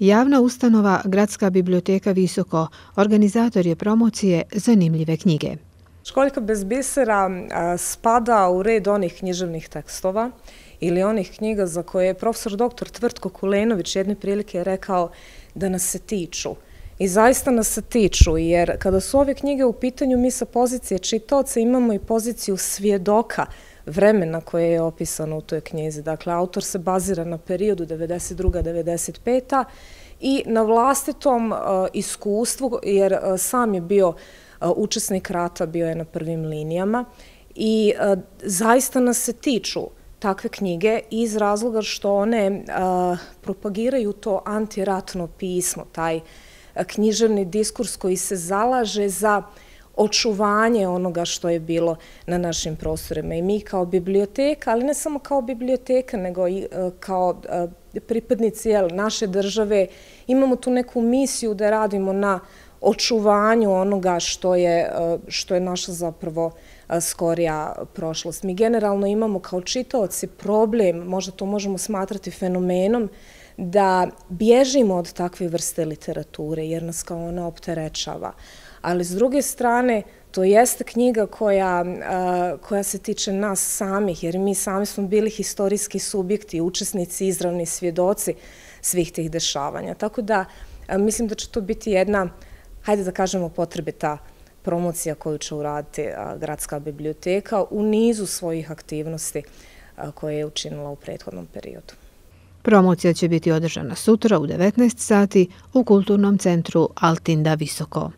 Javna ustanova Gradska biblioteka Visoko organizator je promocije zanimljive knjige. Školjka bez bisera spada u red onih književnih tekstova ili onih knjiga za koje je profesor dr. Tvrtko Kulenović jedne prilike rekao da nas se tiču. I zaista nas se tiču, jer kada su ove knjige u pitanju, mi sa pozicije čitoca imamo i poziciju svjedoka vremena koje je opisano u toj knjizi. Dakle, autor se bazira na periodu 92-95 i na vlastitom e, iskustvu, jer e, sam je bio e, učesnik rata, bio je na prvim linijama i zaista nas se tiču takve knjige iz razloga što one propagiraju to antiratno pismo, taj književni diskurs koji se zalaže za očuvanje onoga što je bilo na našim prostorima. I mi kao biblioteka, ali ne samo kao biblioteka, nego i e, kao e, pripadnici naše države, imamo tu neku misiju da radimo na očuvanju onoga što je, e, što je naša zapravo e, skorija prošlost. Mi generalno imamo kao čitaoci problem, možda to možemo smatrati fenomenom, da bježimo od takve vrste literature, jer nas kao ona opterečava. Ali s druge strane, to jeste knjiga koja, e, koja se tiče nas samih, jer mi sami smo bili historijski subjekti, učesnici, izravni svjedoci svih tih dešavanja. Tako da, mislim da će to biti jedna, hajde da kažemo, potrebita promocija koju će uraditi Gradska biblioteka u nizu svojih aktivnosti koje je učinila u prethodnom periodu. Promocija će biti održana sutra u 19 sati u kulturnom centru Altinda Visoko.